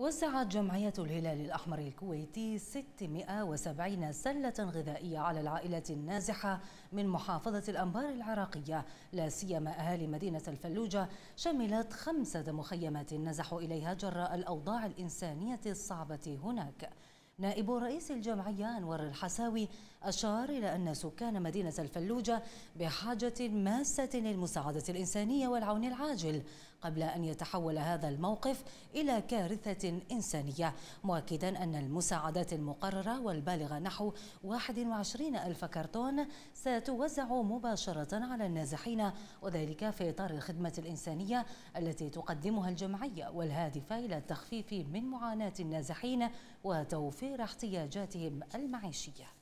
وزعت جمعية الهلال الأحمر الكويتي 670 سلة غذائية على العائلات النازحة من محافظة الأنبار العراقية. لا سيما أهالي مدينة الفلوجة شملت خمسة مخيمات نزحوا إليها جراء الأوضاع الإنسانية الصعبة هناك. نائب رئيس الجمعية أنور الحساوي أشار إلى أن سكان مدينة الفلوجة بحاجة ماسة للمساعدة الإنسانية والعون العاجل قبل أن يتحول هذا الموقف إلى كارثة إنسانية مؤكدا أن المساعدات المقررة والبالغة نحو 21 ألف كرتون ستوزع مباشرة على النازحين وذلك في إطار الخدمة الإنسانية التي تقدمها الجمعية والهادفة إلى التخفيف من معاناة النازحين وتوفير احتياجاتهم المعيشية.